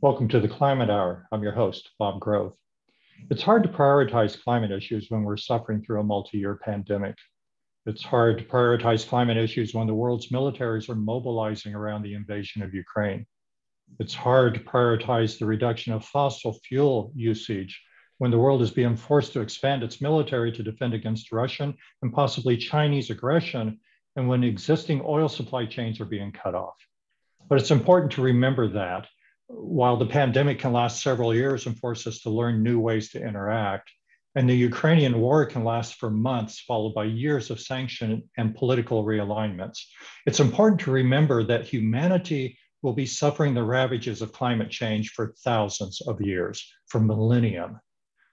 Welcome to the Climate Hour. I'm your host, Bob Grove. It's hard to prioritize climate issues when we're suffering through a multi year pandemic. It's hard to prioritize climate issues when the world's militaries are mobilizing around the invasion of Ukraine. It's hard to prioritize the reduction of fossil fuel usage when the world is being forced to expand its military to defend against Russian and possibly Chinese aggression, and when existing oil supply chains are being cut off. But it's important to remember that while the pandemic can last several years and force us to learn new ways to interact, and the Ukrainian war can last for months, followed by years of sanction and political realignments, it's important to remember that humanity will be suffering the ravages of climate change for thousands of years, for millennium.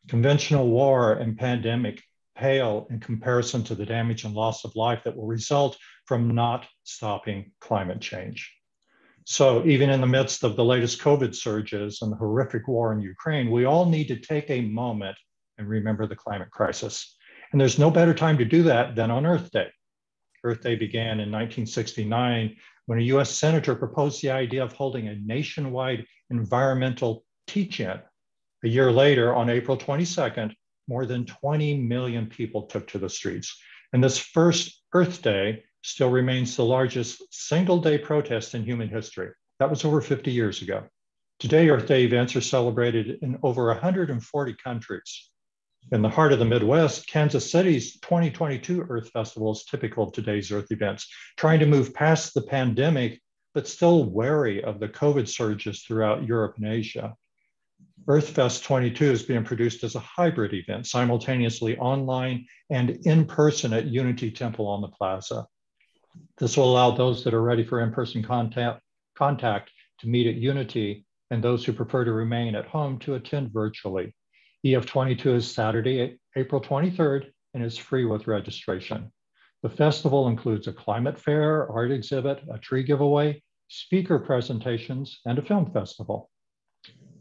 Conventional war and pandemic pale in comparison to the damage and loss of life that will result from not stopping climate change. So, even in the midst of the latest COVID surges and the horrific war in Ukraine, we all need to take a moment and remember the climate crisis. And there's no better time to do that than on Earth Day. Earth Day began in 1969 when a US senator proposed the idea of holding a nationwide environmental teach in. A year later, on April 22nd, more than 20 million people took to the streets. And this first Earth Day still remains the largest single day protest in human history. That was over 50 years ago. Today, Earth Day events are celebrated in over 140 countries. In the heart of the Midwest, Kansas City's 2022 Earth Festival is typical of today's Earth events, trying to move past the pandemic, but still wary of the COVID surges throughout Europe and Asia. EarthFest 22 is being produced as a hybrid event, simultaneously online and in person at Unity Temple on the Plaza. This will allow those that are ready for in-person contact, contact to meet at Unity and those who prefer to remain at home to attend virtually. EF22 is Saturday, April 23rd, and is free with registration. The festival includes a climate fair, art exhibit, a tree giveaway, speaker presentations, and a film festival.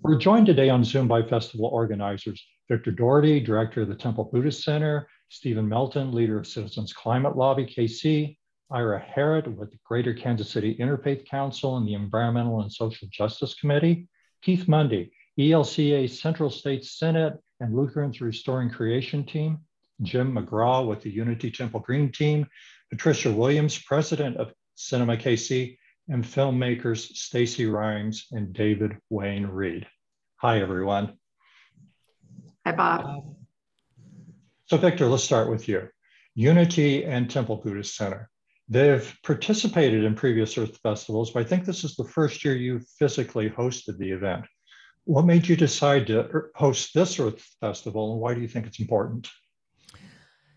We're joined today on Zoom by festival organizers, Victor Dougherty, director of the Temple Buddhist Center, Stephen Melton, leader of Citizens Climate Lobby, KC, Ira Harritt with the Greater Kansas City Interfaith Council and the Environmental and Social Justice Committee, Keith Mundy, ELCA Central State Senate and Lutherans Restoring Creation Team, Jim McGraw with the Unity Temple Green Team, Patricia Williams, President of Cinema KC, and filmmakers Stacey Rhymes and David Wayne Reed. Hi, everyone. Hi, Bob. So Victor, let's start with you. Unity and Temple Buddhist Center. They've participated in previous Earth festivals, but I think this is the first year you physically hosted the event. What made you decide to er, host this Earth Festival, and why do you think it's important?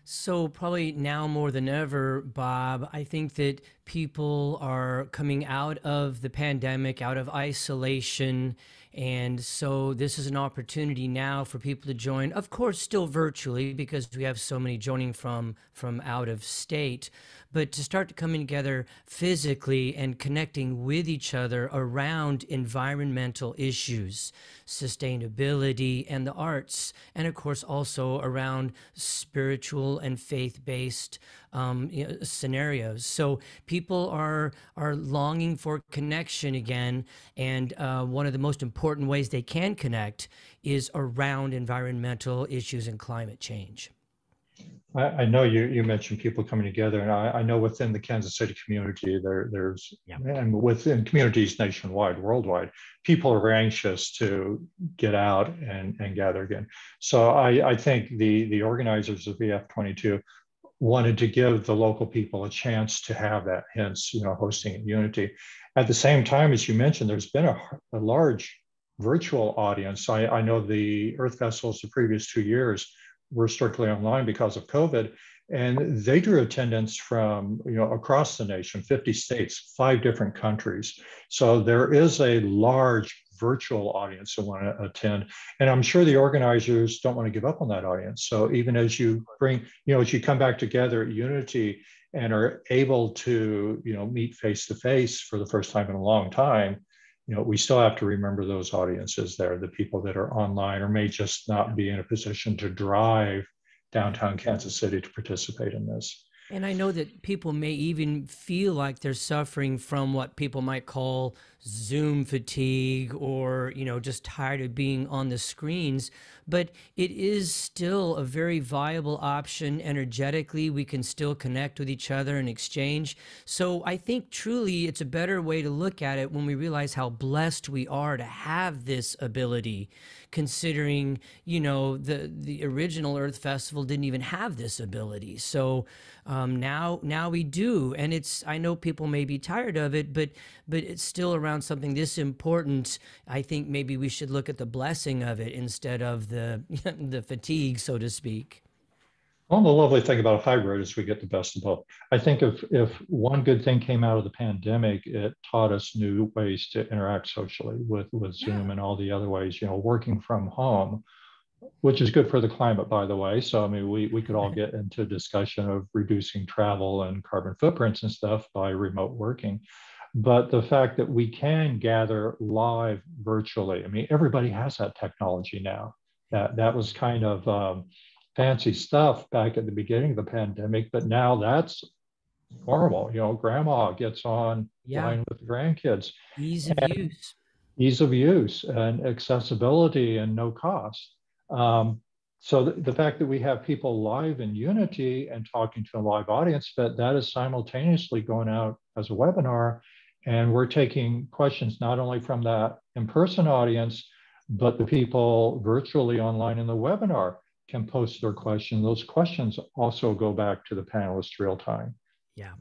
So, probably now more than ever, Bob, I think that people are coming out of the pandemic, out of isolation. And so, this is an opportunity now for people to join, of course, still virtually because we have so many joining from, from out of state but to start coming together physically and connecting with each other around environmental issues, sustainability, and the arts, and of course also around spiritual and faith-based um, you know, scenarios. So people are are longing for connection again, and uh, one of the most important ways they can connect is around environmental issues and climate change. I, I, know you, you mentioned people coming together, and I, I know within the Kansas City community, there, there's, yeah. and within communities nationwide, worldwide, people are anxious to get out and, and gather again. So I, I think the, the organizers of EF22 wanted to give the local people a chance to have that, hence, you know, hosting at Unity. At the same time, as you mentioned, there's been a, a large virtual audience. I, I know the Earth Festivals the previous two years were strictly online because of COVID. And they drew attendance from you know across the nation, 50 states, five different countries. So there is a large virtual audience that want to attend. And I'm sure the organizers don't want to give up on that audience. So even as you bring, you know, as you come back together at Unity and are able to, you know, meet face to face for the first time in a long time, you know, we still have to remember those audiences there, the people that are online or may just not be in a position to drive downtown Kansas City to participate in this. And I know that people may even feel like they're suffering from what people might call Zoom fatigue or, you know, just tired of being on the screens. But it is still a very viable option energetically. We can still connect with each other and exchange. So I think truly it's a better way to look at it when we realize how blessed we are to have this ability considering you know the the original earth festival didn't even have this ability so um, now now we do and it's i know people may be tired of it but but it's still around something this important i think maybe we should look at the blessing of it instead of the the fatigue so to speak well, the lovely thing about a hybrid is we get the best of both. I think if if one good thing came out of the pandemic, it taught us new ways to interact socially with with Zoom yeah. and all the other ways. You know, working from home, which is good for the climate, by the way. So I mean, we we could all get into discussion of reducing travel and carbon footprints and stuff by remote working. But the fact that we can gather live virtually, I mean, everybody has that technology now. That that was kind of um, fancy stuff back at the beginning of the pandemic, but now that's normal. You know, grandma gets on yeah. line with grandkids. Ease of use. Ease of use and accessibility and no cost. Um, so the, the, fact that we have people live in Unity and talking to a live audience, that that is simultaneously going out as a webinar, and we're taking questions not only from that in-person audience, but the people virtually online in the webinar can post their question. Those questions also go back to the panelists real time. Yeah.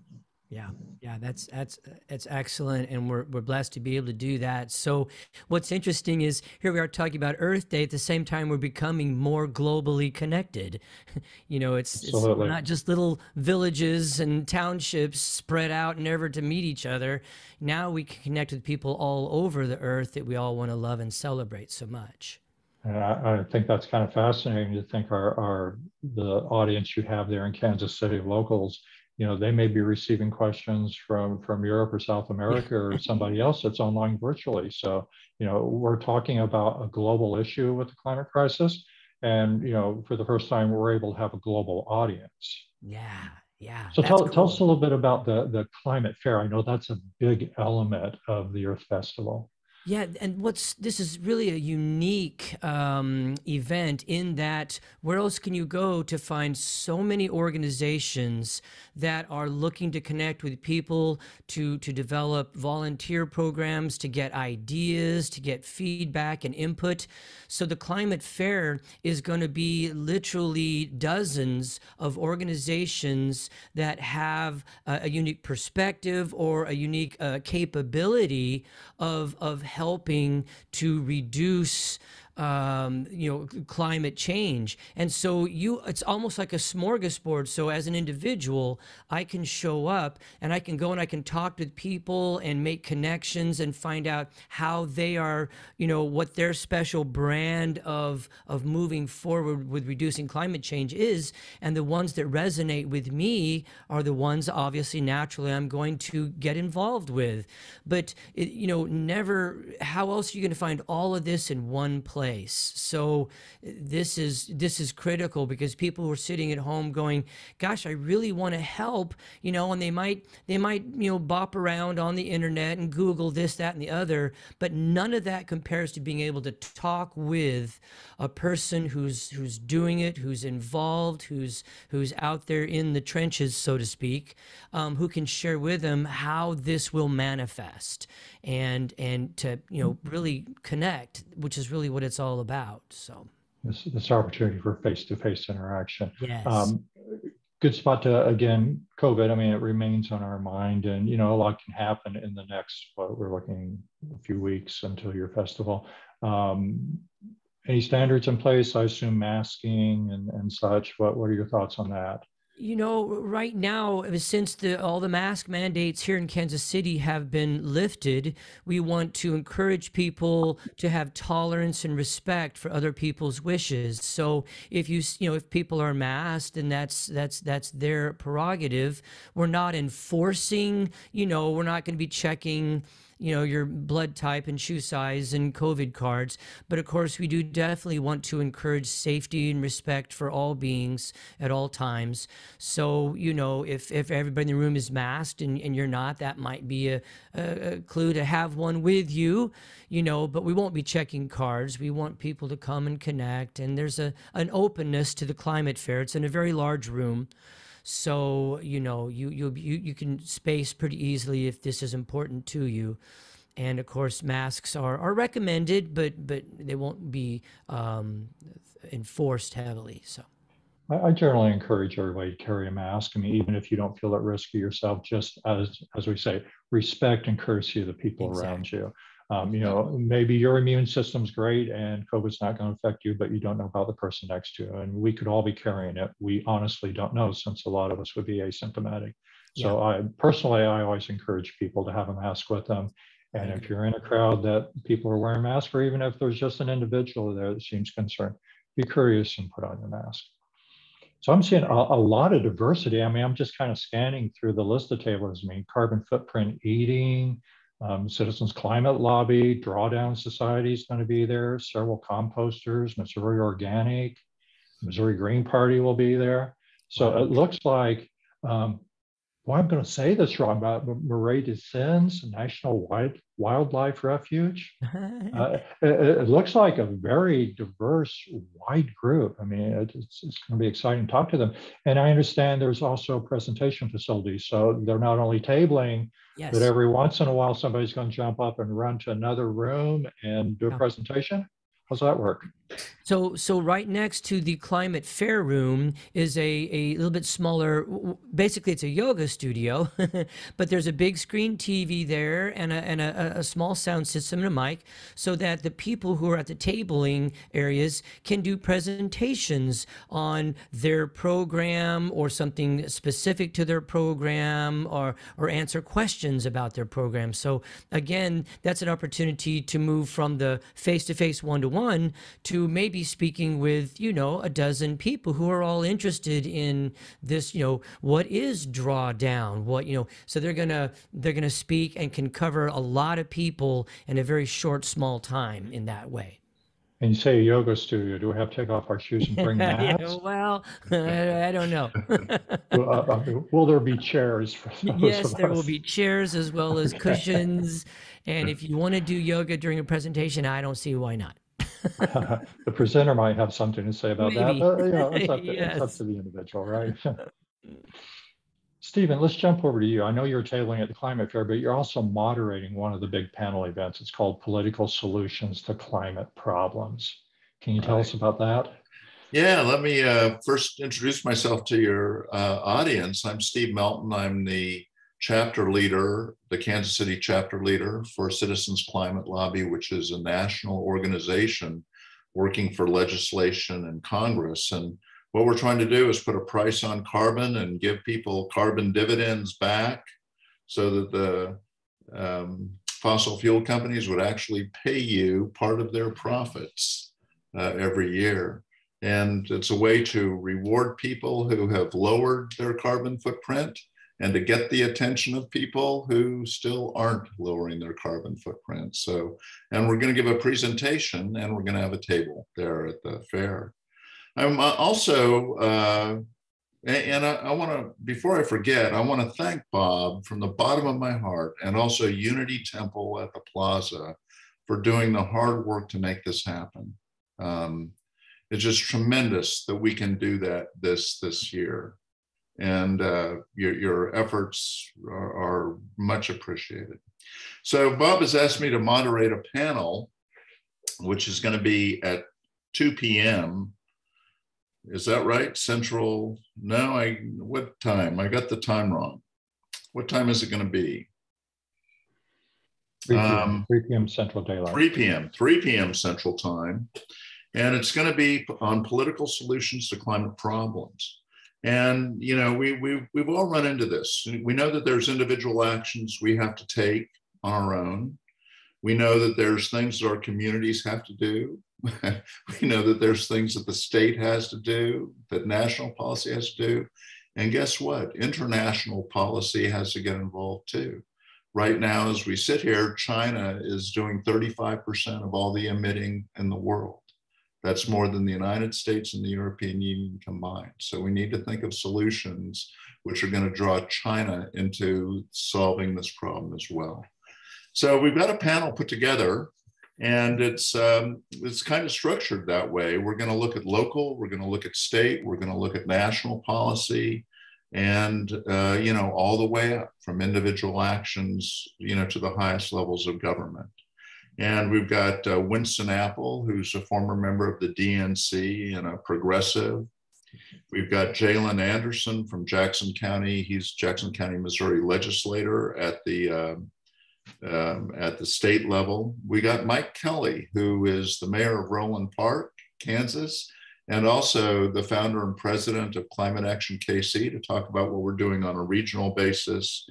Yeah, yeah, that's that's that's excellent, and we're we're blessed to be able to do that. So, what's interesting is here we are talking about Earth Day at the same time we're becoming more globally connected. you know, it's, it's not just little villages and townships spread out never to meet each other. Now we can connect with people all over the Earth that we all want to love and celebrate so much. And I, I, think that's kind of fascinating to think our, our the audience you have there in Kansas City locals, you know, they may be receiving questions from from Europe or South America or somebody else that's online virtually. So, you know, we're talking about a global issue with the climate crisis. And, you know, for the first time, we're able to have a global audience. Yeah, yeah. So tell, cool. tell us a little bit about the, the climate fair. I know that's a big element of the Earth Festival. Yeah, and what's this is really a unique um, event in that where else can you go to find so many organizations that are looking to connect with people to to develop volunteer programs, to get ideas, to get feedback and input. So the climate fair is going to be literally dozens of organizations that have a, a unique perspective or a unique uh, capability of of helping to reduce um, you know, climate change. And so you, it's almost like a smorgasbord. So as an individual, I can show up and I can go and I can talk with people and make connections and find out how they are, you know, what their special brand of of moving forward with reducing climate change is. And the ones that resonate with me are the ones, obviously, naturally, I'm going to get involved with. But it, you know, never. How else are you going to find all of this in one place? Place. So this is this is critical because people who are sitting at home going, "Gosh, I really want to help," you know, and they might they might you know bop around on the internet and Google this, that, and the other, but none of that compares to being able to talk with a person who's who's doing it, who's involved, who's who's out there in the trenches, so to speak, um, who can share with them how this will manifest and and to you know really connect, which is really what it's all about. So this this opportunity for face to face interaction. Yes. Um, good spot to again covid i mean it remains on our mind and you know a lot can happen in the next what we're looking a few weeks until your festival um, any standards in place i assume masking and, and such what, what are your thoughts on that you know, right now, since the, all the mask mandates here in Kansas City have been lifted, we want to encourage people to have tolerance and respect for other people's wishes. So if you, you know, if people are masked and that's that's that's their prerogative, we're not enforcing. You know, we're not going to be checking you know, your blood type and shoe size and COVID cards. But of course, we do definitely want to encourage safety and respect for all beings at all times. So, you know, if, if everybody in the room is masked and, and you're not, that might be a, a, a clue to have one with you, you know, but we won't be checking cards. We want people to come and connect. And there's a, an openness to the climate fair. It's in a very large room. So, you know, you, you, you, you can space pretty easily if this is important to you. And of course, masks are, are recommended, but, but they won't be um, enforced heavily. So. I, generally encourage everybody to carry a mask. I mean, even if you don't feel at risk of yourself, just as as we say, respect and courtesy of the people exactly. around you. Um, you know, maybe your immune system's great and COVID's not going to affect you, but you don't know about the person next to you. And we could all be carrying it. We honestly don't know since a lot of us would be asymptomatic. So yeah. I personally, I always encourage people to have a mask with them. And if you're in a crowd that people are wearing masks, or even if there's just an individual there that seems concerned, be curious and put on your mask. So I'm seeing a, a, lot of diversity. I mean, I'm just kind of scanning through the list of tables. I mean, carbon footprint eating, um, Citizens Climate Lobby, Drawdown Society is going to be there, several composters, Missouri Organic, Missouri Green Party will be there. So it looks like, um, well, I'm going to say this wrong, but Marais des Cygnes National Wild, Wildlife Refuge. uh, it, it, looks like a very diverse, wide group. I mean, it, it's, it's going to be exciting to talk to them. And I understand there's also presentation facilities. So they're not only tabling, Yes. But every once in a while, somebody's going to jump up and run to another room and do a presentation. How's that work? So, so right next to the climate fair room is a, a little bit smaller. Basically, it's a yoga studio, but there's a big screen TV there and a and a, a, small sound system and a mic, so that the people who are at the tabling areas can do presentations on their program or something specific to their program, or or answer questions about their program. So again, that's an opportunity to move from the face to face one to one to maybe speaking with, you know, a dozen people who are all interested in this, you know, what is drawdown? What, you know, so they're going to they're going to speak and can cover a lot of people in a very short small time in that way. And you say a yoga studio, do we have to take off our shoes and bring mats? well, I, don't know. will, uh, uh, will, there be chairs for Yes, there us? will be chairs as well as cushions. and if you want to do yoga during a presentation, I don't see why not. the presenter might have something to say about Maybe. that. But, you know, it's up, to, yes. it's up to the individual, right? Stephen, let's jump over to you. I know you're tabling at the climate fair, but you're also moderating one of the big panel events. It's called Political Solutions to Climate Problems. Can you tell right. us about that? Yeah, let me uh, first introduce myself to your uh, audience. I'm Steve Melton. I'm the chapter leader, the Kansas City chapter leader for Citizens Climate Lobby, which is a national organization working for legislation in Congress. And what we're trying to do is put a price on carbon and give people carbon dividends back so that the um, fossil fuel companies would actually pay you part of their profits uh, every year. And it's a way to reward people who have lowered their carbon footprint and to get the attention of people who still aren't lowering their carbon footprint. So, and we're going to give a presentation and we're going to have a table there at the fair. I'm uh, also, uh, and I, I want to, before I forget, I want to thank Bob from the bottom of my heart and also Unity Temple at the Plaza for doing the hard work to make this happen. Um, it's just tremendous that we can do that this this year and uh, your, your efforts are, are, much appreciated. So Bob has asked me to moderate a panel, which is going to be at 2 p.m. Is that right? Central? No, I. What time? I got the time wrong. What time is it going to be? 3 p.m. Um, 3 p.m. Central Daylight. 3 p.m. 3 p.m. Central Time. And it's going to be on political solutions to climate problems. And you know, we we we've all run into this. We know that there's individual actions we have to take on our own. We know that there's things that our communities have to do. we know that there's things that the state has to do, that national policy has to do. And guess what? International policy has to get involved too. right now, as we sit here, China is doing 35% of all the emitting in the world. That's more than the United States and the European Union combined. So we need to think of solutions which are going to draw China into solving this problem as well. So we've got a panel put together and it's um, it's kind of structured that way. We're going to look at local, we're going to look at state, we're going to look at national policy, and uh, you know all the way up from individual actions, you know, to the highest levels of government. And we've got uh, Winston Apple, who's a former member of the DNC and a progressive. We've got Jalen Anderson from Jackson County. He's Jackson County, Missouri legislator at the uh, um, at the state level. We got Mike Kelly, who is the mayor of Roeland Park, Kansas, and also the founder and president of Climate Action KC to talk about what we're doing on a regional basis.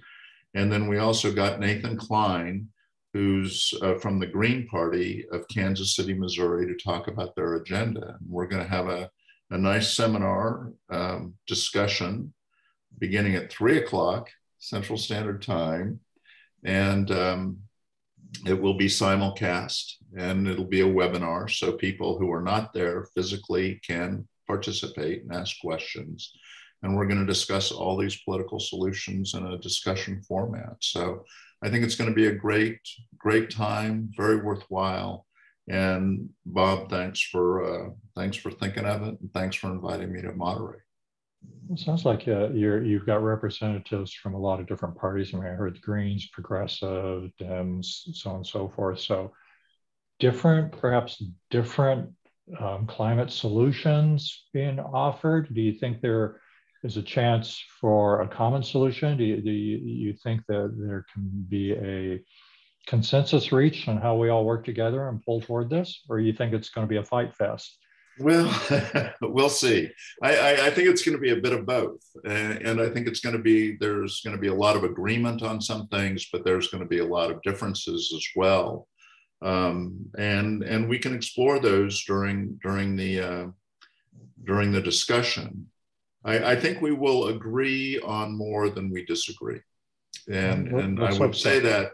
And then we also got Nathan Klein, who's uh, from the Green Party of Kansas City, Missouri, to talk about their agenda. And we're going to have a, a nice seminar um, discussion beginning at three o'clock Central Standard Time. And um, it will be simulcast and it'll be a webinar so people who are not there physically can participate and ask questions. And we're going to discuss all these political solutions in a discussion format. So i think it's going to be a great great time very worthwhile and bob thanks for uh, thanks for thinking of it and thanks for inviting me to moderate it sounds like uh, you're, you've got representatives from a lot of different parties. I mean, I heard the Greens, Progressive, Dems, so on and so forth. So different, perhaps different um, climate solutions being offered. Do you think there is a chance for a common solution? Do you, do you, you think that there can be a consensus reached on how we all work together and pull toward this? Or you think it's going to be a fight fest? Well, we'll see. I, I, I, think it's going to be a bit of both. And, and I think it's going to be, there's going to be a lot of agreement on some things, but there's going to be a lot of differences as well. Um, and, and we can explore those during, during the, uh, during the discussion. I, I think we will agree on more than we disagree. And, and I would say that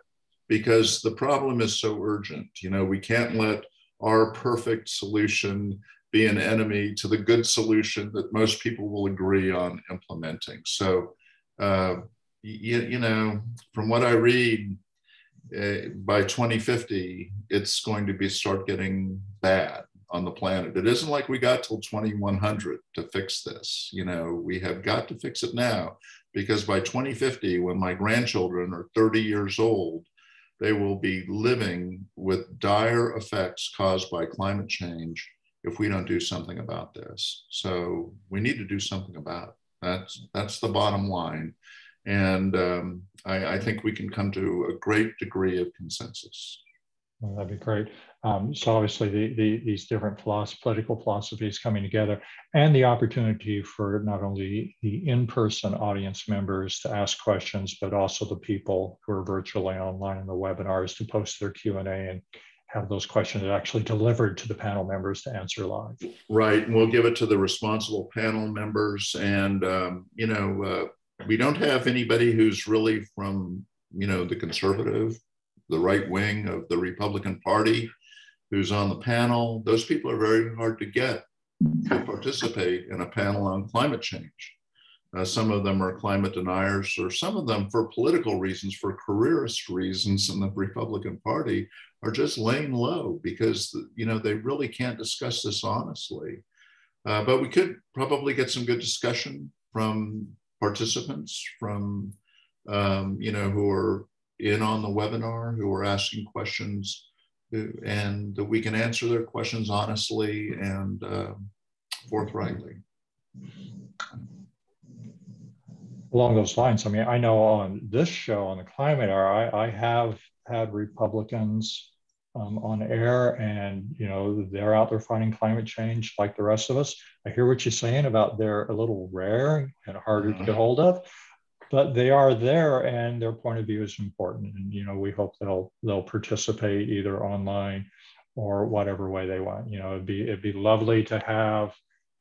because the problem is so urgent. You know, we can't let our perfect solution be an enemy to the good solution that most people will agree on implementing. So, uh, you, you, know, from what I read, uh, by 2050, it's going to be start getting bad on the planet. It isn't like we got till 2100 to fix this. You know, we have got to fix it now because by 2050, when my grandchildren are 30 years old, they will be living with dire effects caused by climate change if we don't do something about this. So we need to do something about it. That's that's the bottom line, and um, I, I, think we can come to a great degree of consensus. Well, that'd be great. Um, so obviously, the, the, these different political philosophies coming together, and the opportunity for not only the in-person audience members to ask questions, but also the people who are virtually online in the webinars to post their Q and A and have those questions actually delivered to the panel members to answer live. Right, and we'll give it to the responsible panel members. And um, you know, uh, we don't have anybody who's really from you know the conservative, the right wing of the Republican Party, who's on the panel. Those people are very hard to get to participate in a panel on climate change. Uh, some of them are climate deniers, or some of them, for political reasons, for careerist reasons in the Republican Party, are just laying low because you know they really can't discuss this honestly. Uh, but we could probably get some good discussion from participants, from um, you know who are in on the webinar, who are asking questions, uh, and that we can answer their questions honestly and uh, forthrightly along those lines, I mean, I know on this show on the climate hour, I, I have had Republicans um, on air, and you know they're out there fighting climate change like the rest of us. I hear what you're saying about they're a little rare and harder mm-hmm. to get hold of, but they are there, and their point of view is important. And you know, we hope they'll they'll participate either online or whatever way they want. You know, it'd be it'd be lovely to have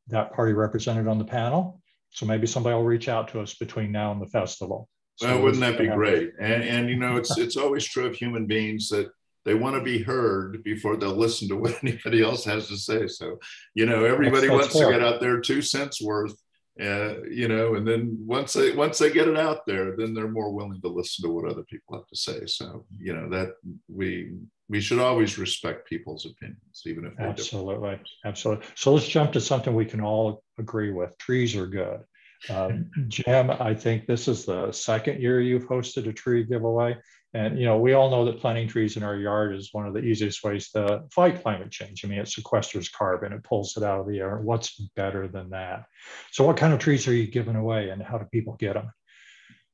that party represented on the panel so maybe somebody will reach out to us between now and the festival. So well, wouldn't that be great? And and you know, it's it's always true of human beings that they want to be heard before they'll listen to what anybody else has to say. So, you know, everybody That's- wants that's to get out their two cents worth. Uh, you know, and then once they once they get it out there, then they're more willing to listen to what other people have to say. So, you know, that we we should always respect people's opinions, even if. Absolutely, absolutely. So let's jump to something we can all agree with. Trees are good. Um, Jim, I think this is the second year you've hosted a tree giveaway. And, you know, we all know that planting trees in our yard is one of the easiest ways to fight climate change. I mean, it sequesters carbon, it pulls it out of the air. What's better than that? So what kind of trees are you giving away and how do people get them?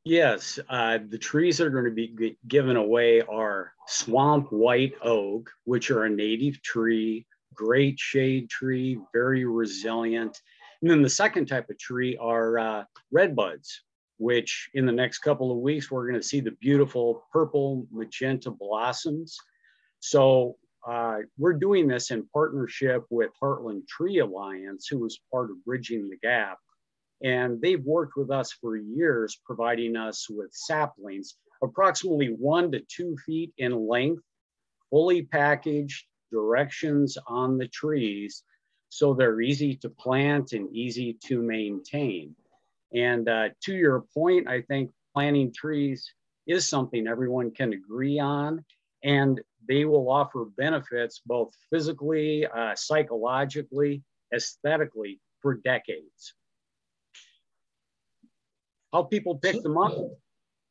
Yes, uh, the trees that are going to be given away are swamp white oak, which are a native tree, great shade tree, very resilient. And then the second type of tree are uh, red buds, which in the next couple of weeks, we're going to see the beautiful purple magenta blossoms. So uh, we're doing this in partnership with Heartland Tree Alliance, who is part of Bridging the Gap. And they've worked with us for years, providing us with saplings, approximately one to two feet in length, fully packaged, directions on the trees. So they're easy to plant and easy to maintain. And uh, to your point, I think planting trees is something everyone can agree on. And they will offer benefits both physically, uh, psychologically, aesthetically for decades how people pick them up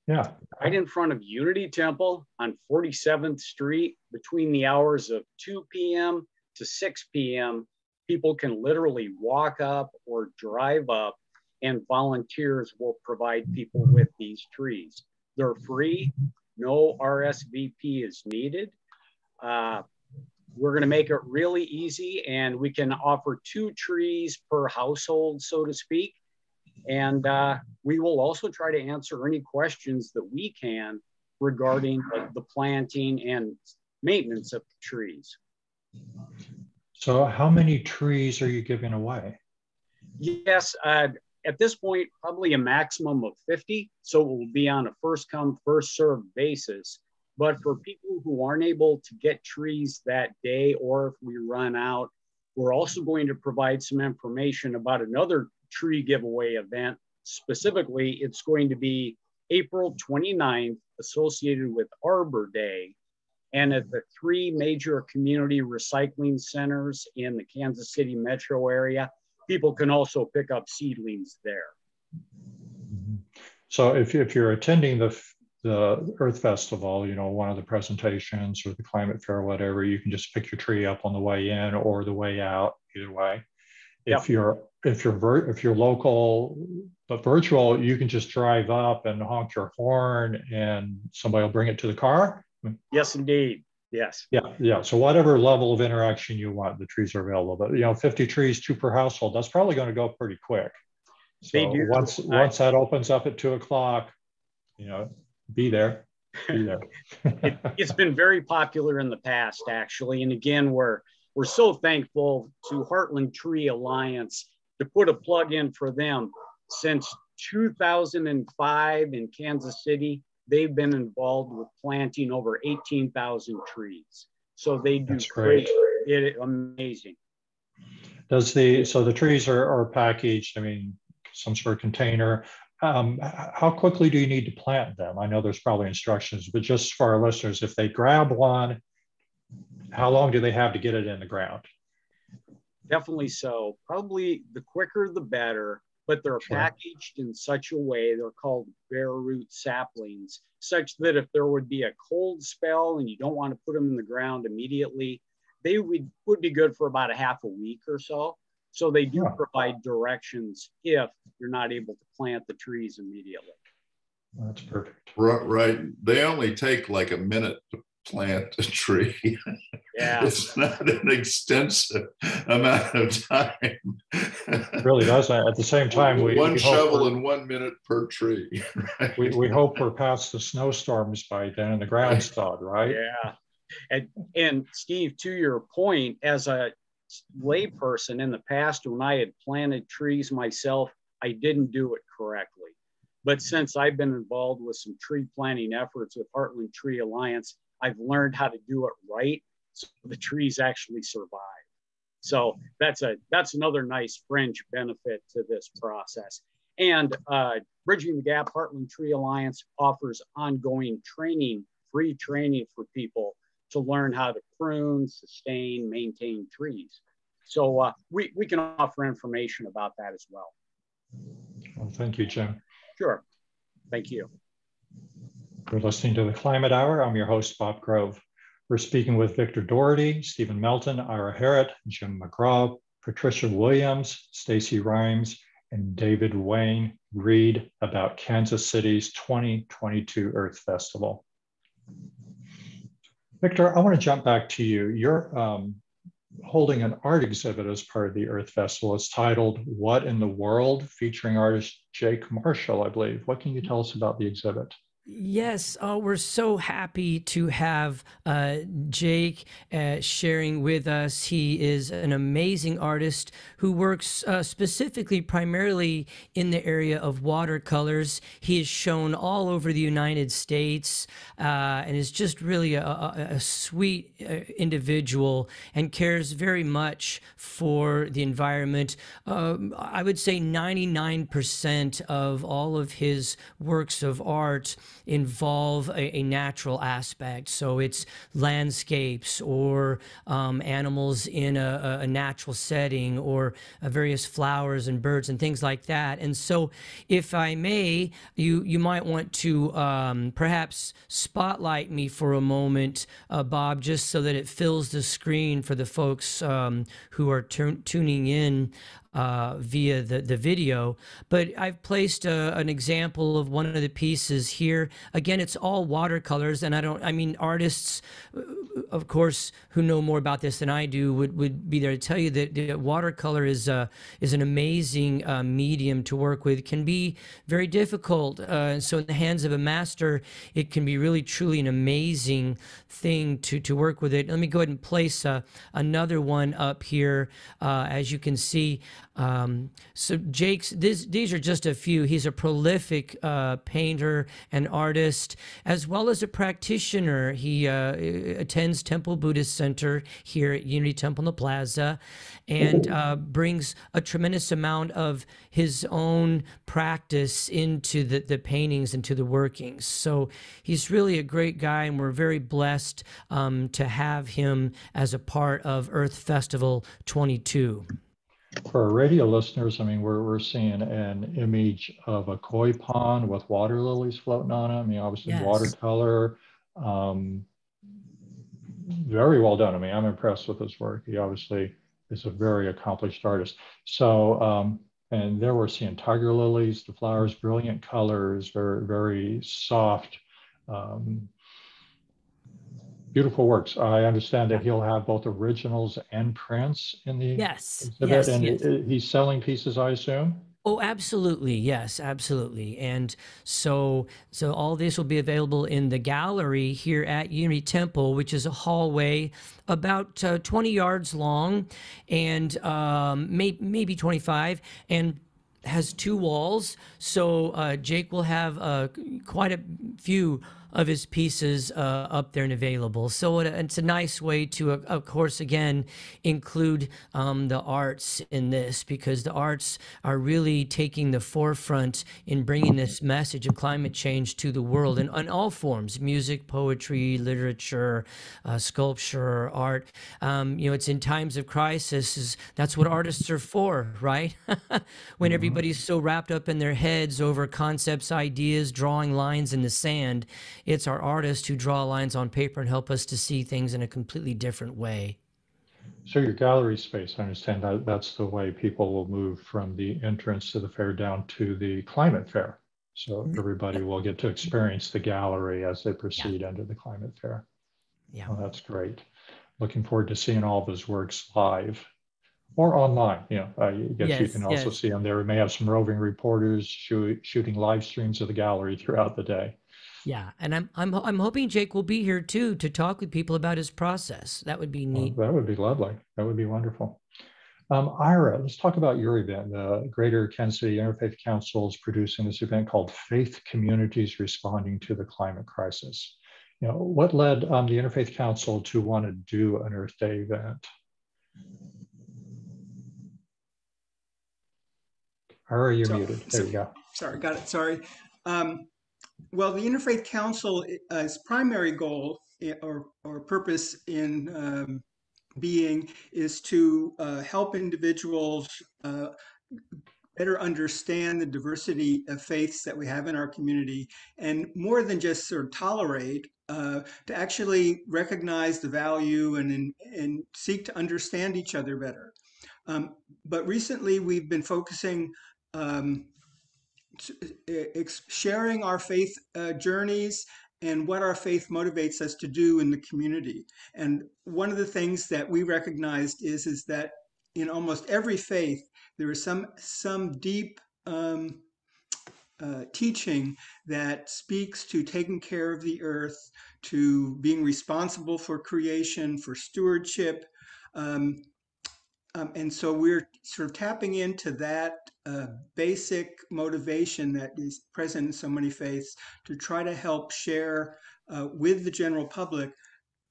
Yeah, right in front of Unity Temple on 47th Street between the hours of 2 p.m. to 6 p.m. People can literally walk up or drive up, and volunteers will provide people with these trees. They're free, no RSVP is needed. Uh, we're going to make it really easy, and we can offer two trees per household, so to speak. And uh, we will also try to answer any questions that we can regarding the, the planting and maintenance of trees. so how many trees are you giving away? Yes, uh, at this point, probably a maximum of 50. So it will be on a first come, first served basis. But for mm-hmm. people who aren't able to get trees that day, or if we run out, we're also going to provide some information about another tree giveaway event. Specifically, it's going to be April 29th, associated with Arbor Day, and at the three major community recycling centers in the Kansas City metro area. People can also pick up seedlings there. So if, if you're attending the, the Earth Festival, you know, one of the presentations or the climate fair, whatever, you can just pick your tree up on the way in or the way out, either way. If Yep. you're if you're if you're local but virtual, you can just drive up and honk your horn and somebody will bring it to the car. Yes, indeed. Yes. Yeah, yeah. So whatever level of interaction you want, the trees are available. But you know, 50 trees, two per household, that's probably going to go pretty quick. So once once that opens up at two o'clock, you know, be there. Be there. It, it's been very popular in the past, actually. And again, we're we're so thankful to Heartland Tree Alliance to put a plug in for them. Since 2005 in Kansas City, they've been involved with planting over 18,000 trees. So they do That's great. It amazing. Does the so the trees are, are packaged, I mean, some sort of container. Um, how quickly do you need to plant them? I know there's probably instructions, but just for our listeners, if they grab one, how long do they have to get it in the ground? Definitely so. Probably the quicker the better, but they're Sure. packaged in such a way, they're called bare root saplings, such that if there would be a cold spell and you don't want to put them in the ground immediately, they would, would be good for about a half a week or so. So they do Yeah. provide directions if you're not able to plant the trees immediately. That's perfect. Right, right. They only take like a minute to plant a tree. Yeah. It's not an extensive amount of time. It really does. At the same time, we, One we shovel we're- in one minute per tree. right? we, we hope we're past the snowstorms by then and the ground's thawed, right? Yeah. And, and Steve, to your point, as a layperson in the past, when I had planted trees myself, I didn't do it correctly. But since I've been involved with some tree planting efforts with Heartland Tree Alliance, I've learned how to do it right so the trees actually survive. So that's a that's another nice fringe benefit to this process. And uh, Bridging the Gap Heartland Tree Alliance offers ongoing training, free training for people to learn how to prune, sustain, maintain trees. So uh, we, we can offer information about that as well. Well, thank you, Jim. Sure. Thank you. You're listening to the Climate Hour. I'm your host, Bob Grove. We're speaking with Victor Dougherty, Stephen Melton, Ira Harritt, Jim McGraw, Patricia Williams, Stacey Rhymes, and David Wayne Reed about Kansas City's 2022 Earth Festival. Victor, I want to jump back to you. You're um, holding an art exhibit as part of the Earth Festival. It's titled What in the World, featuring artist Jake Marshall, I believe. What can you tell us about the exhibit? Yes, uh, we're so happy to have uh, Jake uh, sharing with us. He is an amazing artist who works uh, specifically, primarily in the area of watercolors. He is shown all over the United States uh, and is just really a, a, a sweet uh, individual and cares very much for the environment. Um, I would say 99% of all of his works of art involve a, a natural aspect. So it's landscapes or um, animals in a, a, natural setting or uh, various flowers and birds and things like that. And so, if I may, you you might want to um, perhaps spotlight me for a moment, uh, Bob, just so that it fills the screen for the folks um, who are tuning in uh, via the, the video. But I've placed a, an example of one of the pieces here. Again, it's all watercolors, and I don't, I mean, artists, uh, of course, who know more about this than I do would, would be there to tell you that the watercolor is, uh, is an amazing uh, medium to work with. Can be very difficult. Uh, so, in the hands of a master, it can be really, truly an amazing thing to, to work with it. Let me go ahead and place uh, another one up here. as you can see, um, so Jake's this, these are just a few. He's a prolific uh, painter and artist, as well as a practitioner. He uh, attends Temple Buddhist Center here at Unity Temple in the Plaza, and uh, brings a tremendous amount of his own practice into the, the paintings and to the workings. So he's really a great guy, and we're very blessed um, to have him as a part of Earth Festival 22. For our radio listeners, I mean, we're, we're seeing an image of a koi pond with water lilies floating on it. I mean, obviously yes. watercolor. Um, very well done. I mean, I'm impressed with his work. He obviously is a very accomplished artist. So, um, and there we're seeing tiger lilies, the flowers, brilliant colors, very, very soft. Um, beautiful works. I understand that he'll have both originals and prints in the yes, exhibit, yes, and yes. he's selling pieces, I assume. Oh, absolutely. Yes, absolutely. And so so all this will be available in the gallery here at Unity Temple, which is a hallway about uh, 20 yards long and um, may, maybe 25 and has two walls. So uh, Jake will have uh, quite a few of his pieces uh, up there and available. So it, it's a nice way to, uh, of course, again, include um, the arts in this because the arts are really taking the forefront in bringing this message of climate change to the world in, in all forms music, poetry, literature, uh, sculpture, art. Um, you know, it's in times of crisis, is, that's what artists are for, right? when mm-hmm. everybody's so wrapped up in their heads over concepts, ideas, drawing lines in the sand it's our artists who draw lines on paper and help us to see things in a completely different way. So your gallery space, I understand that that's the way people will move from the entrance to the fair down to the climate fair. So mm-hmm. everybody will get to experience the gallery as they proceed yeah. into the climate fair. Yeah, well, that's great. Looking forward to seeing all of his works live or online. You know, I guess yes, you can also yes. see them there. We may have some roving reporters shoot, shooting live streams of the gallery throughout the day. Yeah, and I'm I'm I'm hoping Jake will be here too to talk with people about his process. That would be neat. Well, that would be lovely. That would be wonderful. Um, Ira, let's talk about your event. The Greater Kansas City Interfaith Council is producing this event called Faith Communities Responding to the Climate Crisis. You know, what led um, the Interfaith Council to want to do an Earth Day event? Ira, you're So- muted. There so- you go. Sorry, got it. Sorry. Um, well, the Interfaith Council's primary goal eh, or, or purpose in um, being is to uh, help individuals uh, better understand the diversity of faiths that we have in our community and more than just sort of tolerate uh, to actually recognize the value and, and, and seek to understand each other better. Um, but recently we've been focusing um, sharing our faith uh, journeys and what our faith motivates us to do in the community. And one of the things that we recognized is is that in almost every faith there is some some deep um, uh, teaching that speaks to taking care of the earth, to being responsible for creation, for stewardship. Um, um, and so we're sort of tapping into that uh, basic motivation that is present in so many faiths to try to help share uh, with the general public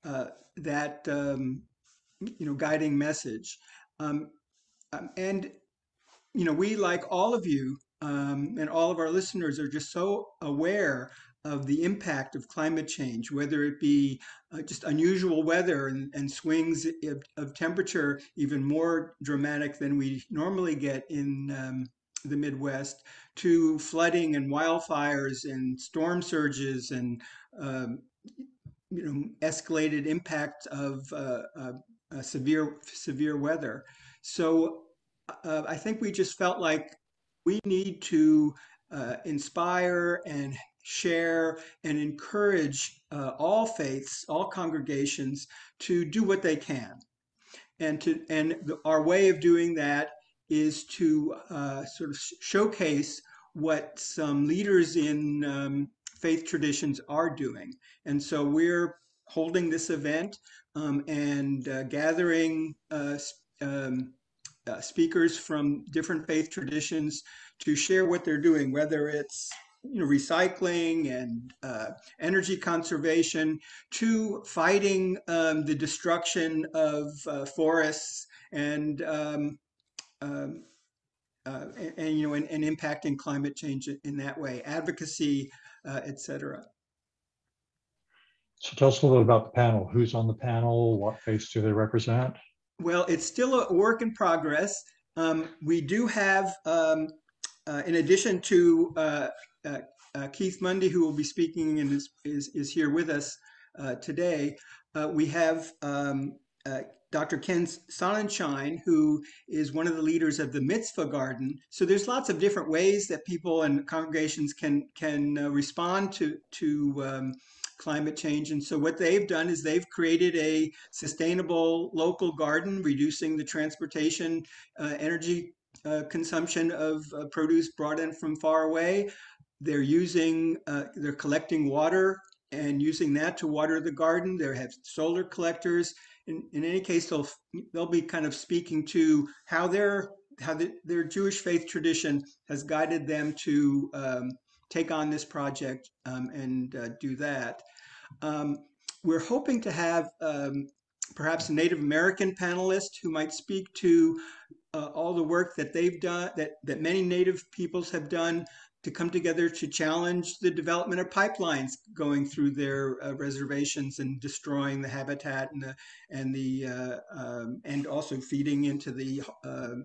uh, that um, you know guiding message. Um, um, and you know we like all of you um, and all of our listeners are just so aware of the impact of climate change, whether it be uh, just unusual weather and, and swings of, of, temperature even more dramatic than we normally get in um, the Midwest, to flooding and wildfires and storm surges and um, you know escalated impact of uh, uh, severe severe weather. So uh, I think we just felt like we need to uh, inspire and share and encourage uh, all faiths, all congregations to do what they can. And to and the, our way of doing that is to uh, sort of showcase what some leaders in um, faith traditions are doing. And so we're holding this event um, and uh, gathering uh, um, uh, speakers from different faith traditions to share what they're doing, whether it's you know, recycling and uh, energy conservation to fighting um, the destruction of uh, forests and, um, um, uh, and, and, you know and, and, impacting climate change in that way, advocacy, uh, etc. So tell us a little bit about the panel. Who's on the panel? What faiths do they represent? Well, it's still a work in progress. Um, we do have, um, uh, in addition to uh, uh, uh, Keith Mundy, who will be speaking and is, is, is here with us uh, today, we have um, Dr. Ken Sonnenschein, who is one of the leaders of the Mitzvah Garden. So there's lots of different ways that people and congregations can can uh, respond to to um, climate change. And so what they've done is they've created a sustainable local garden, reducing the transportation, uh, energy uh, consumption of produce brought in from far away. They're using, uh, they're collecting water and using that to water the garden. They have solar collectors. In, in any case, they'll they'll be kind of speaking to how their how the, their Jewish faith tradition has guided them to um, take on this project um, and uh, do that. Um, we're hoping to have um, perhaps a Native American panelist who might speak to uh, all the work that they've done, that, that many Native peoples have done to come together to challenge the development of pipelines going through their uh, reservations and destroying the habitat and the and the uh, um, and also feeding into the uh,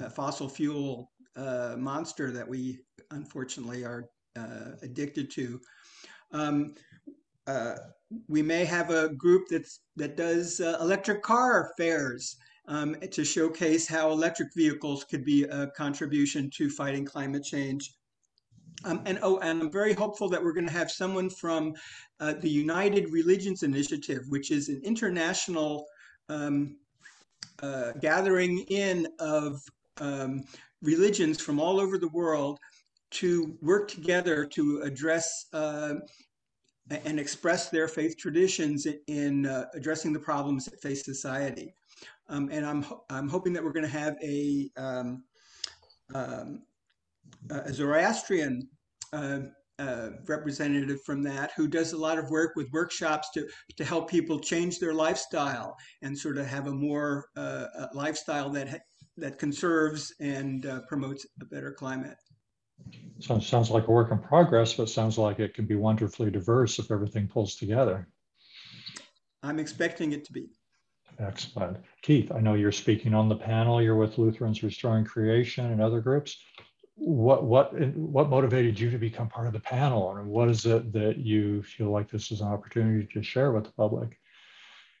uh fossil fuel uh, monster that we unfortunately are addicted to. Um, we may have a group that's that does electric car fairs um, to showcase how electric vehicles could be a contribution to fighting climate change. Um, and oh, and I'm very hopeful that we're going to have someone from uh, the United Religions Initiative, which is an international um, uh, gathering in of um, religions from all over the world to work together to address uh, and express their faith traditions in uh, addressing the problems that face society. Um, and I'm, I'm hoping that we're going to have a, um, um, a Zoroastrian uh, uh, representative from that who does a lot of work with workshops to, to help people change their lifestyle and sort of have a more uh, a lifestyle that that conserves and uh, promotes a better climate. So it sounds like a work in progress, but sounds like it can be wonderfully diverse if everything pulls together. I'm expecting it to be. Excellent. Keith, I know you're speaking on the panel. You're with Lutherans Restoring Creation and other groups. What what what motivated you to become part of the panel, and what is it that you feel like this is an opportunity to share with the public?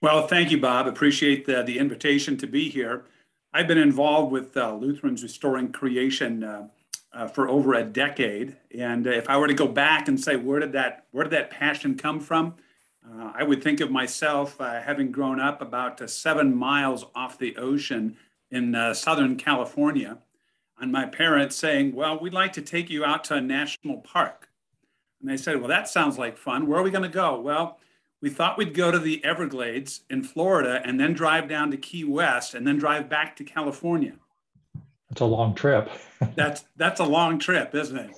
Well, thank you, Bob. Appreciate the, the invitation to be here. I've been involved with uh, Lutherans Restoring Creation uh, uh, for over a decade, and if I were to go back and say where did that where did that passion come from, uh, I would think of myself uh, having grown up about uh, seven miles off the ocean in uh, Southern California, and my parents saying, Well, we'd like to take you out to a national park. And they said, Well, that sounds like fun. Where are we going to go? Well, we thought we'd go to the Everglades in Florida and then drive down to Key West and then drive back to California. It's a long trip. that's that's a long trip, isn't it?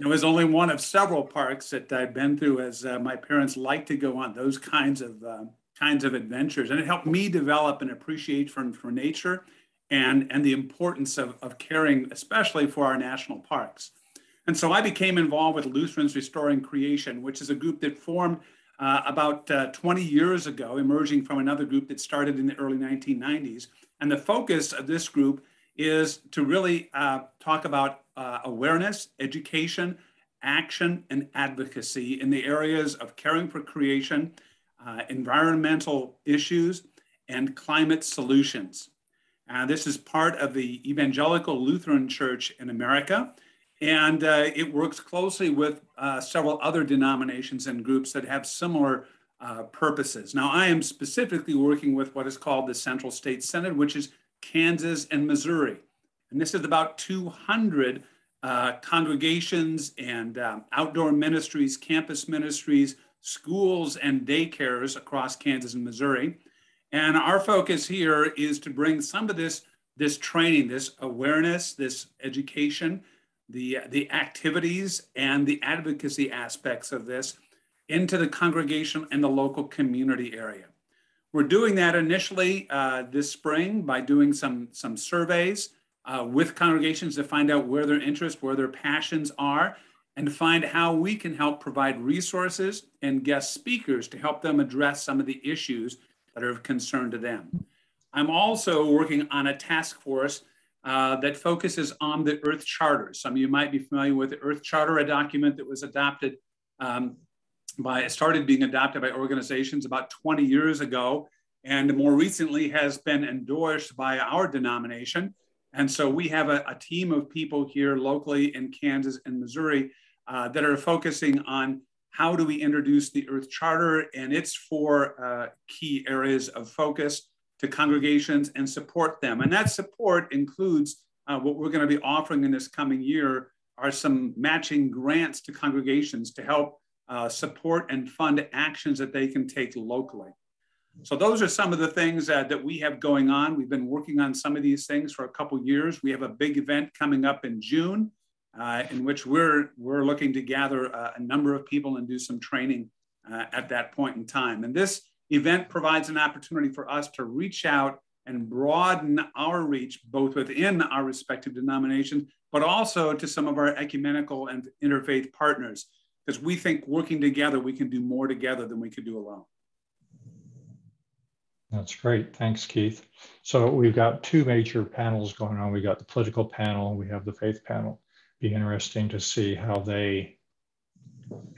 It was only one of several parks that I'd been through as uh, my parents liked to go on those kinds of uh, kinds of adventures. And it helped me develop an appreciation for, for nature and, and the importance of, of caring, especially for our national parks. And so I became involved with Lutherans Restoring Creation, which is a group that formed uh, about uh, 20 years ago, emerging from another group that started in the early 1990s. And the focus of this group is to really uh, talk about uh, awareness, education, action, and advocacy in the areas of caring for creation, uh, environmental issues, and climate solutions. Uh, this is part of the Evangelical Lutheran Church in America, and uh, it works closely with uh, several other denominations and groups that have similar purposes. Now, I am specifically working with what is called the Central State Synod, which is Kansas and Missouri. And this is about 200 uh, congregations and um, outdoor ministries, campus ministries, schools, and daycares across Kansas and Missouri. And our focus here is to bring some of this, this training, this awareness, this education, the, the activities, and the advocacy aspects of this into the congregation and the local community area. We're doing that initially uh, this spring by doing some, some surveys uh, with congregations to find out where their interests, where their passions are, and to find how we can help provide resources and guest speakers to help them address some of the issues that are of concern to them. I'm also working on a task force uh, that focuses on the Earth Charter. Some of you might be familiar with the Earth Charter, a document that was adopted um, by, started being adopted by organizations about 20 years ago, and more recently has been endorsed by our denomination. And so we have a, a team of people here locally in Kansas and Missouri uh, that are focusing on how do we introduce the Earth Charter and its four uh, key areas of focus to congregations and support them. And that support includes uh, what we're going to be offering in this coming year are some matching grants to congregations to help uh, support and fund actions that they can take locally. So those are some of the things uh, that we have going on. We've been working on some of these things for a couple years. We have a big event coming up in June uh, in which we're, we're looking to gather uh, a number of people and do some training uh, at that point in time. And this event provides an opportunity for us to reach out and broaden our reach both within our respective denominations, but also to some of our ecumenical and interfaith partners, because we think working together, we can do more together than we could do alone. That's great. Thanks, Keith. So we've got two major panels going on. We've got the political panel, we have the faith panel. Be interesting to see how they,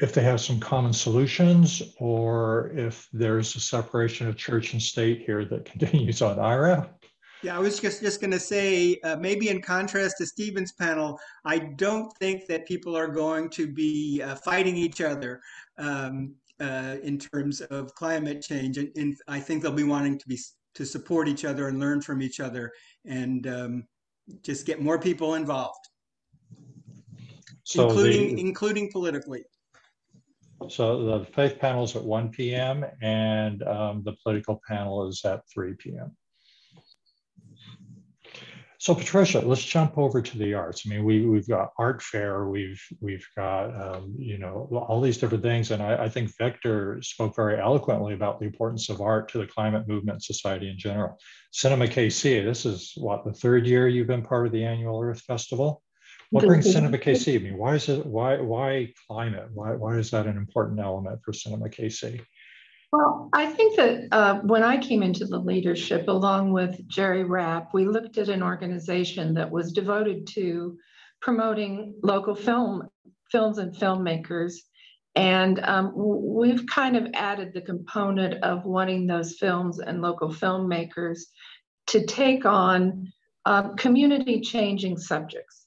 if they have some common solutions or if there's a separation of church and state here that continues on. Ira? Yeah, I was just, just going to say, uh, maybe in contrast to Stephen's panel, I don't think that people are going to be uh, fighting each other. Um, uh, in terms of climate change. And, and, I think they'll be wanting to be to support each other and learn from each other and um, just get more people involved, so including the, including politically. So the faith panel is at 1 p.m. and um, the political panel is at 3 p.m. So Patricia, let's jump over to the arts. I mean, we we've got art fair, we've we've got um, you know all these different things, and I, I, think Victor spoke very eloquently about the importance of art to the climate movement, society in general. Cinema KC, this is what the third year you've been part of the annual Earth Festival. What brings Cinema KC? I mean, why is it why why climate? Why why is that an important element for Cinema KC? Well, I think that uh, when I came into the leadership, along with Jerry Rapp, we looked at an organization that was devoted to promoting local film films and filmmakers. And um, we've kind of added the component of wanting those films and local filmmakers to take on um, community changing subjects.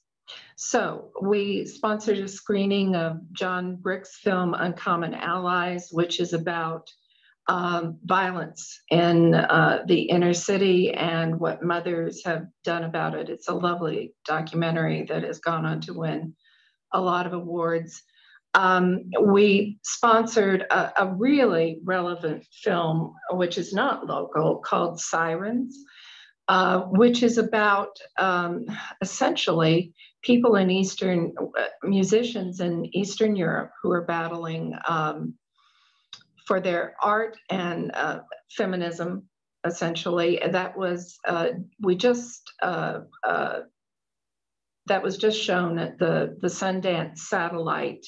So we sponsored a screening of John Brick's film Uncommon Allies, which is about um, violence in uh, the inner city and what mothers have done about it. It's a lovely documentary that has gone on to win a lot of awards. Um, we sponsored a, a, really relevant film, which is not local, called Sirens, uh, which is about um, essentially people in Eastern, uh, musicians in Eastern Europe who are battling um, for their art and uh, feminism, essentially. That was, uh, we just, uh, uh, that was just shown at the, the Sundance satellite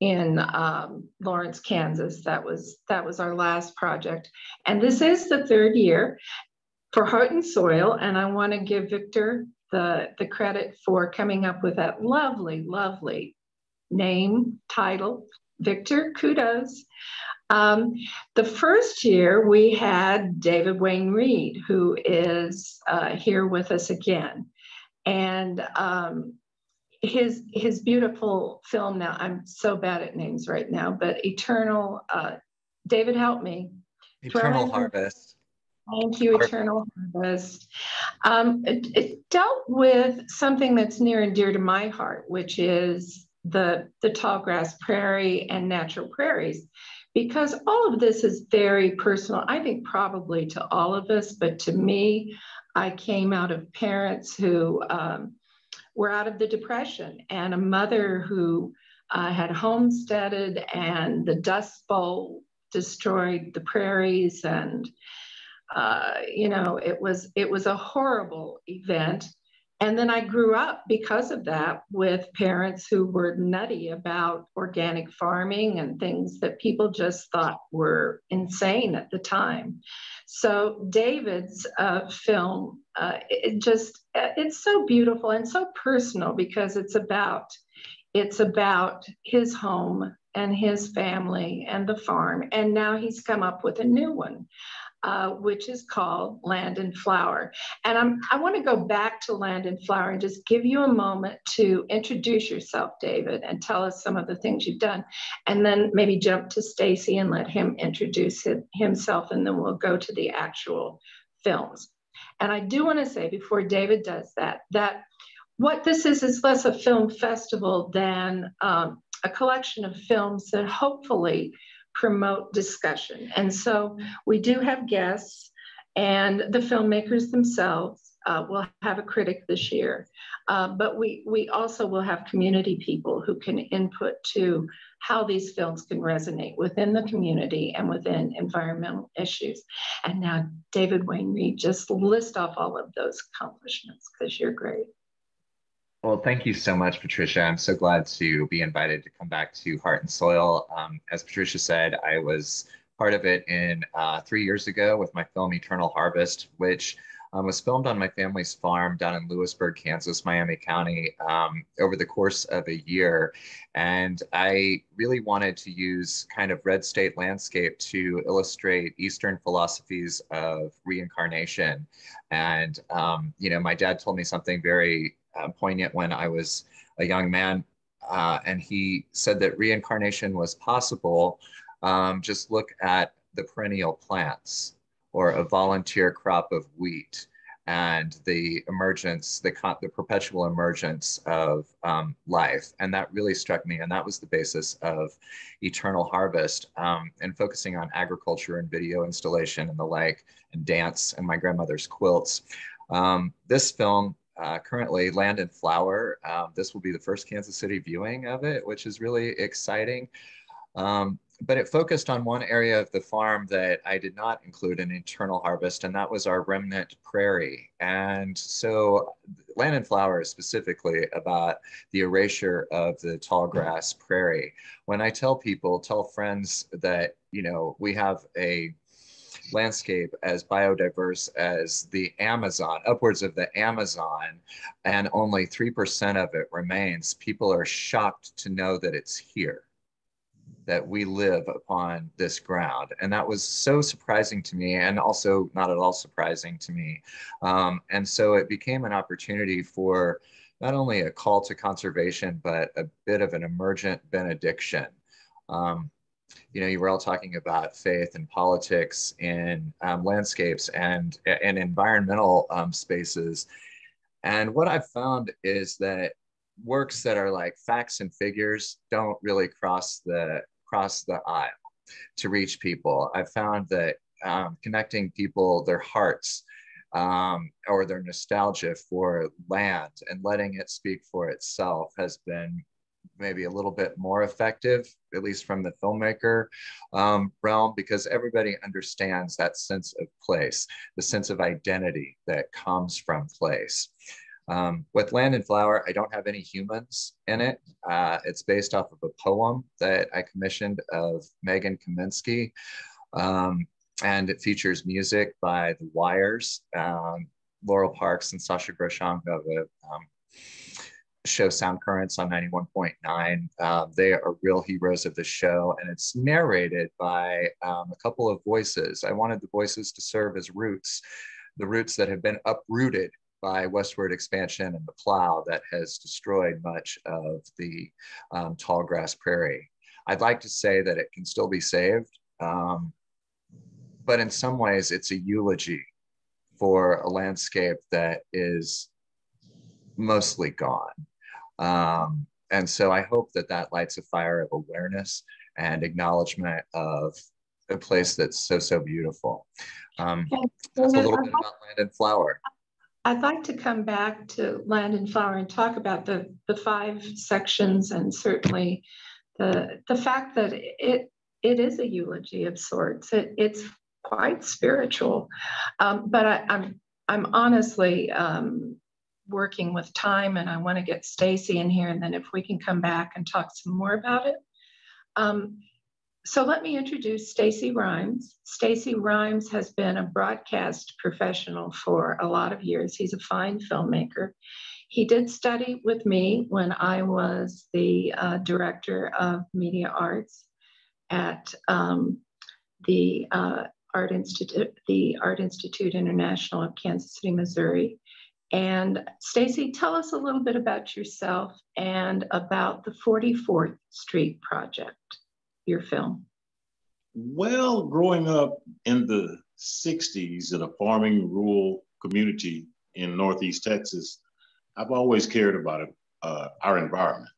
in um, Lawrence, Kansas. That was, that was our last project. And this is the third year for Heart and Soil. And I wanna give Victor the, the credit for coming up with that lovely, lovely name, title, Victor, kudos. Um, the first year we had David Wayne Reed, who is uh, here with us again. And um, his his beautiful film now, I'm so bad at names right now, but Eternal, uh, David, help me. Eternal Harvest. Thank you, Eternal Harvest. Um, it, it dealt with something that's near and dear to my heart, which is the, the tall grass prairie and natural prairies because all of this is very personal. I think probably to all of us, but to me, I came out of parents who um, were out of the Depression and a mother who uh, had homesteaded and the Dust Bowl destroyed the prairies and uh, you know it was it was a horrible event and then I grew up because of that with parents who were nutty about organic farming and things that people just thought were insane at the time. So David's uh, film, uh, it just uh, it's so beautiful and so personal because it's about it's about his home and his family and the farm. And now he's come up with a new one uh, which is called Land and Flower. And I'm, I want to go back to Land and Flower and just give you a moment to introduce yourself, David, and tell us some of the things you've done. And then maybe jump to Stacey and let him introduce himself, and then we'll go to the actual films. And I do want to say before David does that, that what this is is less a film festival than um, a collection of films that hopefully promote discussion. And so we do have guests, and the filmmakers themselves uh, will have a critic this year. Uh, but we, we also will have community people who can input to how these films can resonate within the community and within environmental issues. And now, David Wayne Reed, just list off all of those accomplishments because you're great. Well, thank you so much, Patricia. I'm so glad to be invited to come back to Heart and Soil. Um, as Patricia said, I was part of it in uh, three years ago with my film Eternal Harvest, which um, was filmed on my family's farm down in Louisburg, Kansas, Miami County, um, over the course of a year. And I really wanted to use kind of red state landscape to illustrate Eastern philosophies of reincarnation. And, um, you know, my dad told me something very uh, poignant when I was a young man. Uh, and he said that reincarnation was possible. Um, just look at the perennial plants or a volunteer crop of wheat and the emergence, the, the perpetual emergence of um, life. And that really struck me. And that was the basis of Eternal Harvest um, and focusing on agriculture and video installation and the like, and dance and my grandmother's quilts. Um, this film uh, currently Land and Flower. Um, this will be the first Kansas City viewing of it, which is really exciting. Um, but it focused on one area of the farm that I did not include in Eternal Harvest, and that was our remnant prairie. And so Land and Flower is specifically about the erasure of the tall grass prairie. When I tell people, tell friends that, you know, we have a landscape as biodiverse as the Amazon, upwards of the Amazon, and only 3% of it remains, people are shocked to know that it's here that we live upon this ground. And that was so surprising to me and also not at all surprising to me. Um, and so it became an opportunity for not only a call to conservation, but a bit of an emergent benediction. Um, you know, you were all talking about faith and politics in um, landscapes and, and environmental um, spaces. And what I've found is that works that are like facts and figures don't really cross the cross the aisle to reach people. I've found that um, connecting people, their hearts, um, or their nostalgia for land and letting it speak for itself has been maybe a little bit more effective, at least from the filmmaker um, realm, because everybody understands that sense of place, the sense of identity that comes from place. Um, with Land and Flower, I don't have any humans in it. Uh, it's based off of a poem that I commissioned of Megan Kaminski. Um, and it features music by The Wires, um, Laurel Parks, and Sasha Groshanga of a um, show Sound Currents on 91.9. Uh, they are real heroes of the show, and it's narrated by um, a couple of voices. I wanted the voices to serve as roots, the roots that have been uprooted by westward expansion and the plow that has destroyed much of the um, tall grass prairie. I'd like to say that it can still be saved, um, but in some ways it's a eulogy for a landscape that is mostly gone. Um, and so I hope that that lights a fire of awareness and acknowledgement of a place that's so, so beautiful. Um, that's a little bit about land and flower. I'd like to come back to land and flower and talk about the, the five sections and certainly the, the fact that it, it is a eulogy of sorts. It, it's quite spiritual. Um, but I, am I'm, I'm honestly um, working with time and I want to get Stacey in here and then if we can come back and talk some more about it. Um, so let me introduce Stacey Rhymes. Stacey Rhymes has been a broadcast professional for a lot of years. He's a fine filmmaker. He did study with me when I was the uh, director of media arts at um, the uh, Art Institute, the Art Institute International of Kansas City, Missouri. And Stacey, tell us a little bit about yourself and about the 44th Street Project your film? Well, growing up in the 60s in a farming rural community in Northeast Texas, I've always cared about uh, our environment.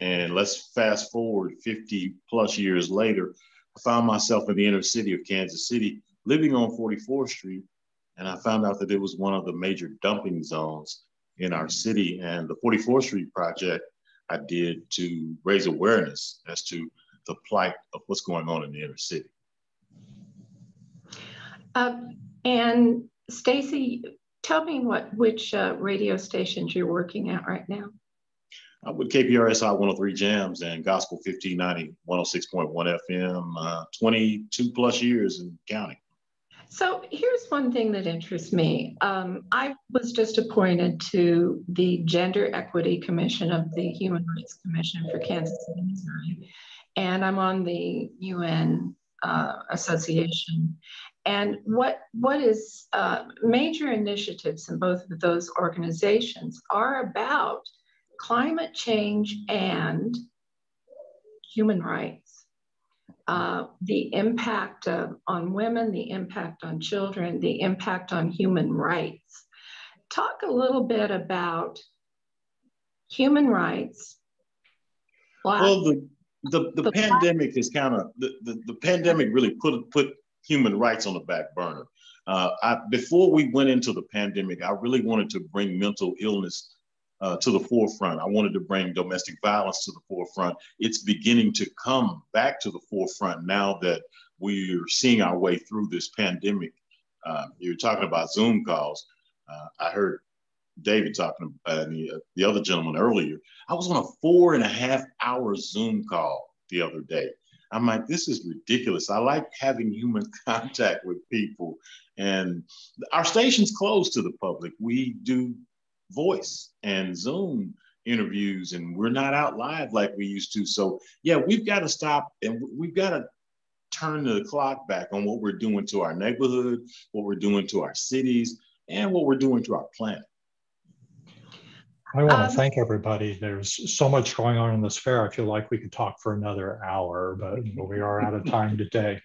And let's fast forward 50 plus years later, I found myself in the inner city of Kansas City, living on 44th Street. And I found out that it was one of the major dumping zones in our city. And the 44th Street project I did to raise awareness as to the plight of what's going on in the inner city. Uh, and Stacey, tell me what which uh, radio stations you're working at right now. I'm with KPRSI 103 Jams and Gospel 1590 106.1 FM, uh, 22 plus years in counting. So here's one thing that interests me. Um, I was just appointed to the Gender Equity Commission of the Human Rights Commission for Kansas City, Missouri and I'm on the UN uh, Association. And what, what is uh, major initiatives in both of those organizations are about climate change and human rights. Uh, the impact of, on women, the impact on children, the impact on human rights. Talk a little bit about human rights. Well, the, the the pandemic is kind of the, the, the pandemic really put put human rights on the back burner. Uh, I, before we went into the pandemic, I really wanted to bring mental illness uh, to the forefront. I wanted to bring domestic violence to the forefront. It's beginning to come back to the forefront now that we're seeing our way through this pandemic. Uh, you're talking about Zoom calls. Uh, I heard David talking, about the, uh, the other gentleman earlier. I was on a four and a half hour Zoom call the other day. I'm like, this is ridiculous. I like having human contact with people. And our station's closed to the public. We do voice and Zoom interviews, and we're not out live like we used to. So, yeah, we've got to stop and we've got to turn the clock back on what we're doing to our neighborhood, what we're doing to our cities, and what we're doing to our planet. I want to um, thank everybody. There's so much going on in this fair. I feel like we could talk for another hour, but we are out of time today.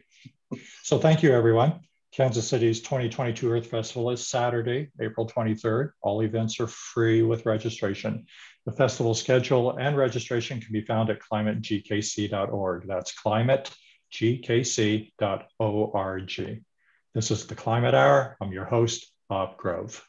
So thank you, everyone. Kansas City's 2022 Earth Festival is Saturday, April 23rd. All events are free with registration. The festival schedule and registration can be found at climategkc.org. That's climategkc.org. This is the Climate Hour. I'm your host, Bob Grove.